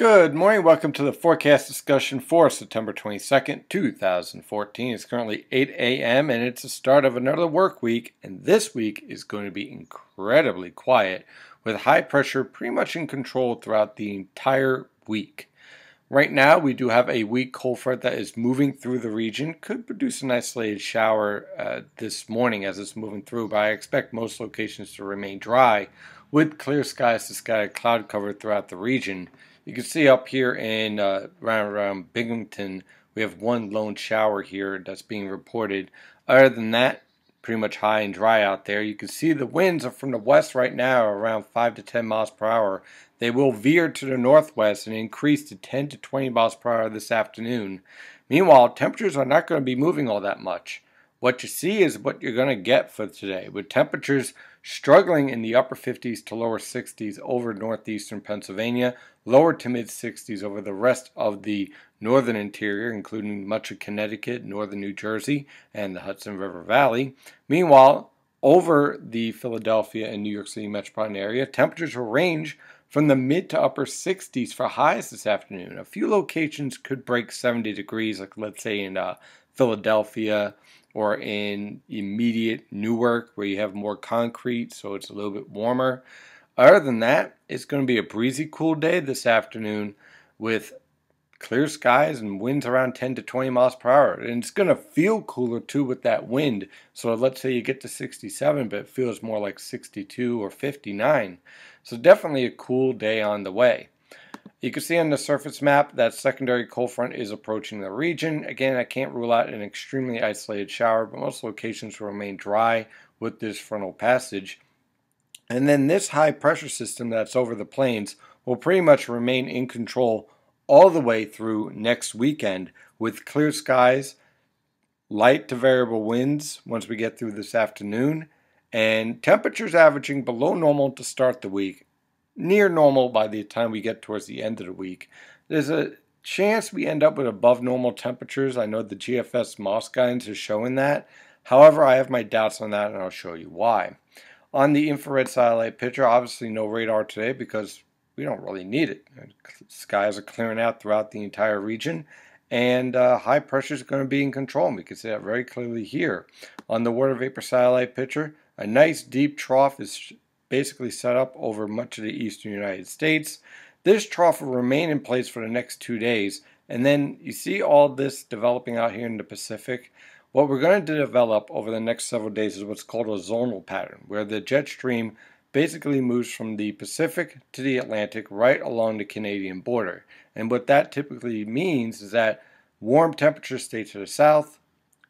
Good morning. Welcome to the forecast discussion for September 22nd, 2014. It's currently 8 a.m. and it's the start of another work week. And this week is going to be incredibly quiet with high pressure pretty much in control throughout the entire week. Right now, we do have a weak cold front that is moving through the region. Could produce an isolated shower uh, this morning as it's moving through, but I expect most locations to remain dry with clear skies to sky cloud cover throughout the region. You can see up here in uh, around, around Binghamton, we have one lone shower here that's being reported. Other than that, pretty much high and dry out there. You can see the winds are from the west right now around 5 to 10 miles per hour. They will veer to the northwest and increase to 10 to 20 miles per hour this afternoon. Meanwhile, temperatures are not going to be moving all that much. What you see is what you're going to get for today, with temperatures struggling in the upper 50s to lower 60s over northeastern Pennsylvania, lower to mid 60s over the rest of the northern interior, including much of Connecticut, northern New Jersey, and the Hudson River Valley. Meanwhile, over the Philadelphia and New York City metropolitan area, temperatures will range from the mid to upper 60s for highs this afternoon. A few locations could break 70 degrees, like let's say in uh, Philadelphia or in immediate Newark where you have more concrete, so it's a little bit warmer. Other than that, it's going to be a breezy, cool day this afternoon with clear skies and winds around 10 to 20 miles per hour. And it's going to feel cooler too with that wind. So let's say you get to 67, but it feels more like 62 or 59. So definitely a cool day on the way. You can see on the surface map that secondary cold front is approaching the region. Again, I can't rule out an extremely isolated shower, but most locations will remain dry with this frontal passage. And then this high pressure system that's over the plains will pretty much remain in control all the way through next weekend with clear skies, light to variable winds once we get through this afternoon, and temperatures averaging below normal to start the week near normal by the time we get towards the end of the week. There's a chance we end up with above normal temperatures. I know the GFS MOS guidance is showing that. However, I have my doubts on that and I'll show you why. On the infrared satellite picture, obviously no radar today because we don't really need it. Skies are clearing out throughout the entire region and uh, high pressure is going to be in control. And we can see that very clearly here. On the water vapor satellite picture, a nice deep trough is basically set up over much of the eastern United States. This trough will remain in place for the next two days. And then you see all this developing out here in the Pacific. What we're going to develop over the next several days is what's called a zonal pattern, where the jet stream basically moves from the Pacific to the Atlantic right along the Canadian border. And what that typically means is that warm temperatures stay to the south,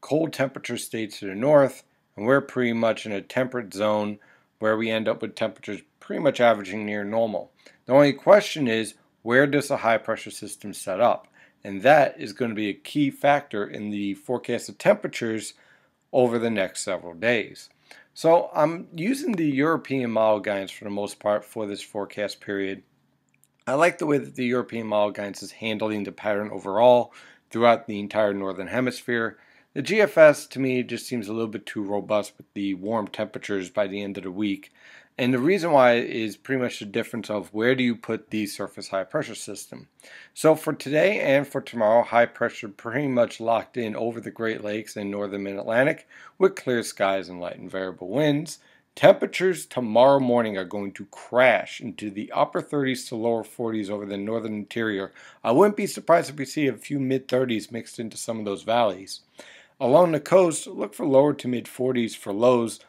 cold temperatures stay to the north, and we're pretty much in a temperate zone where we end up with temperatures pretty much averaging near normal. The only question is, where does the high pressure system set up? And that is going to be a key factor in the forecast of temperatures over the next several days. So I'm using the European model guidance for the most part for this forecast period. I like the way that the European model guidance is handling the pattern overall throughout the entire northern hemisphere. The GFS to me just seems a little bit too robust with the warm temperatures by the end of the week. And the reason why is pretty much the difference of where do you put the surface high pressure system. So for today and for tomorrow, high pressure pretty much locked in over the Great Lakes and northern mid-Atlantic with clear skies and light and variable winds. Temperatures tomorrow morning are going to crash into the upper 30s to lower 40s over the northern interior. I wouldn't be surprised if we see a few mid 30s mixed into some of those valleys. Along the coast, look for lower to mid 40s for lows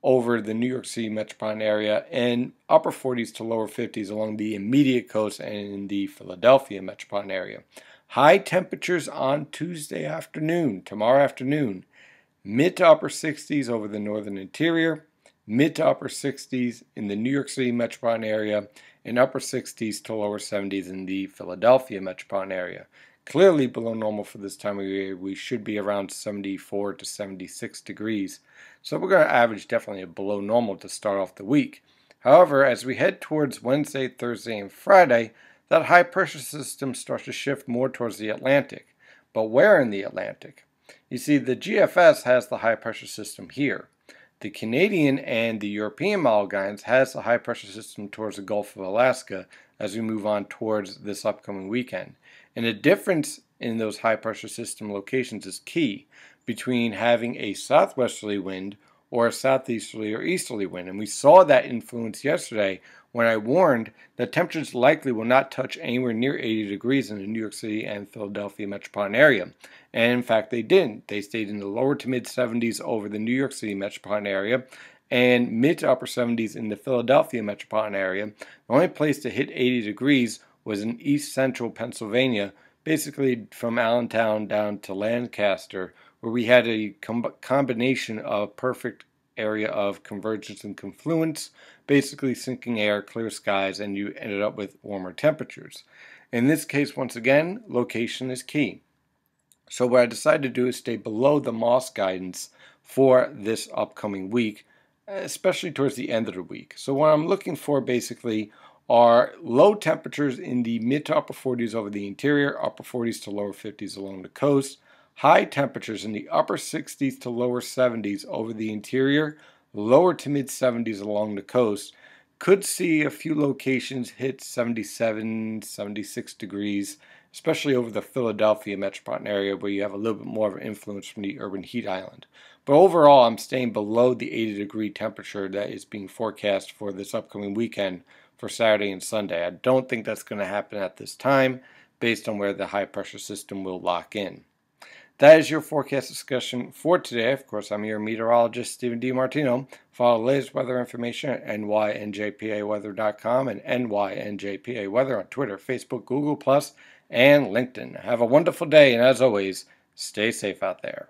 over the New York City metropolitan area and upper 40s to lower 50s along the immediate coast and in the Philadelphia metropolitan area. High temperatures on Tuesday afternoon, tomorrow afternoon. Mid to upper 60s over the northern interior, mid to upper 60s in the New York City metropolitan area, and upper 60s to lower 70s in the Philadelphia metropolitan area clearly below normal for this time of year. We should be around 74 to 76 degrees. So we're going to average definitely below normal to start off the week. However, as we head towards Wednesday, Thursday, and Friday, that high pressure system starts to shift more towards the Atlantic. But where in the Atlantic? You see, the GFS has the high pressure system here. The Canadian and the European model guidance has the high pressure system towards the Gulf of Alaska, as we move on towards this upcoming weekend. And the difference in those high pressure system locations is key between having a southwesterly wind or a southeasterly or easterly wind. And we saw that influence yesterday when I warned that temperatures likely will not touch anywhere near 80 degrees in the New York City and Philadelphia metropolitan area. And in fact, they didn't. They stayed in the lower to mid 70s over the New York City metropolitan area and mid to upper 70s in the Philadelphia metropolitan area. The only place to hit 80 degrees was in east central Pennsylvania, basically from Allentown down to Lancaster, where we had a com- combination of perfect area of convergence and confluence, basically sinking air, clear skies, and you ended up with warmer temperatures. In this case, once again, location is key. So what I decided to do is stay below the MOS guidance for this upcoming week, especially towards the end of the week. So what I'm looking for basically are low temperatures in the mid to upper 40s over the interior, upper 40s to lower 50s along the coast, high temperatures in the upper 60s to lower 70s over the interior, lower to mid 70s along the coast. Could see a few locations hit 77, 76 degrees, especially over the Philadelphia metropolitan area where you have a little bit more of an influence from the urban heat island. But overall, I'm staying below the 80 degree temperature that is being forecast for this upcoming weekend for Saturday and Sunday. I don't think that's going to happen at this time based on where the high pressure system will lock in. That is your forecast discussion for today. Of course, I'm your meteorologist, Stephen DiMartino. Follow the latest weather information at nynjpaweather.com and nynjpaweather on Twitter, Facebook, Google, and LinkedIn. Have a wonderful day, and as always, stay safe out there.